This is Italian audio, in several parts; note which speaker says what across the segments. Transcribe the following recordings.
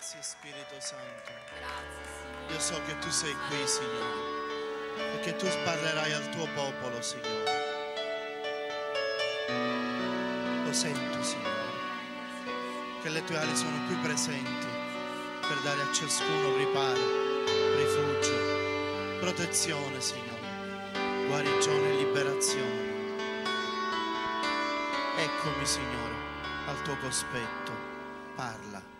Speaker 1: Grazie Spirito Santo.
Speaker 2: Grazie.
Speaker 1: Io so che tu sei qui, Signore, e che tu parlerai al tuo popolo, Signore. Lo sento, Signore, che le tue ali sono qui presenti per dare a ciascuno riparo, rifugio, protezione, Signore, guarigione e liberazione. Eccomi, Signore, al tuo cospetto. Parla.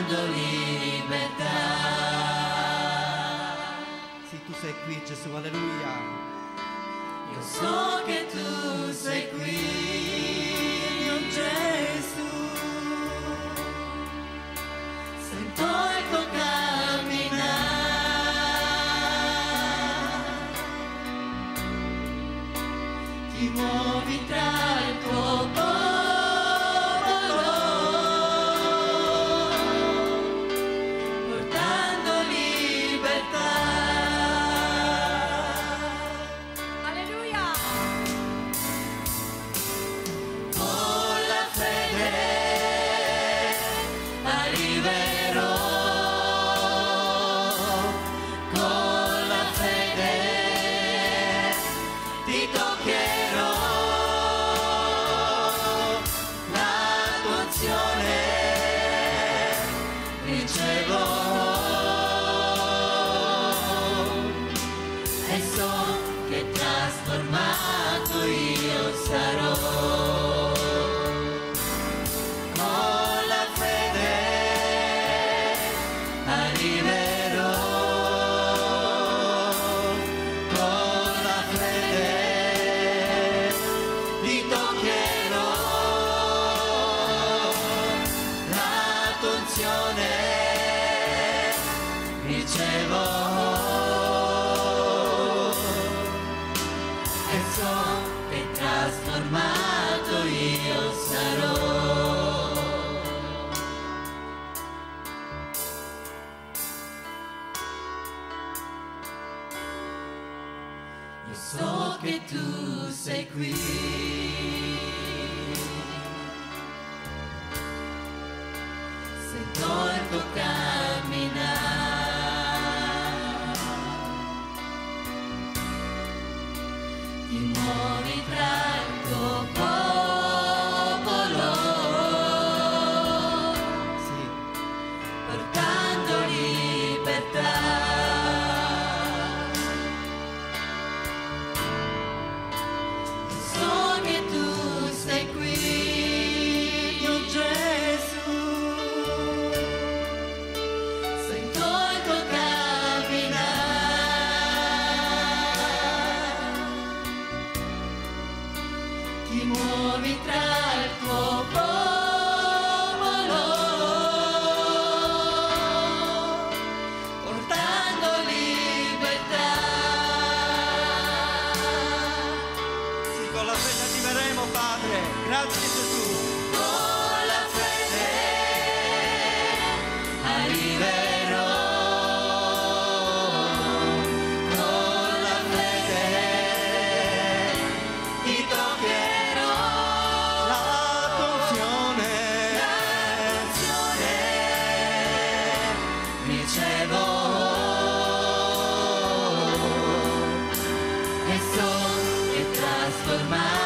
Speaker 3: Portando libertà.
Speaker 4: Sì, tu sei qui, Gesù, alleluia.
Speaker 3: Io so che tu sei qui, mio Gesù. Sento il tuo camminare. Ti muovi tra trasformato io sarò. Io so che tu sei qui. Camminare. ti muovi tra ti muovi tra il tuo popolo, portando libertà.
Speaker 4: sì, con la fede arriveremo, Padre. Grazie Gesù.
Speaker 3: Che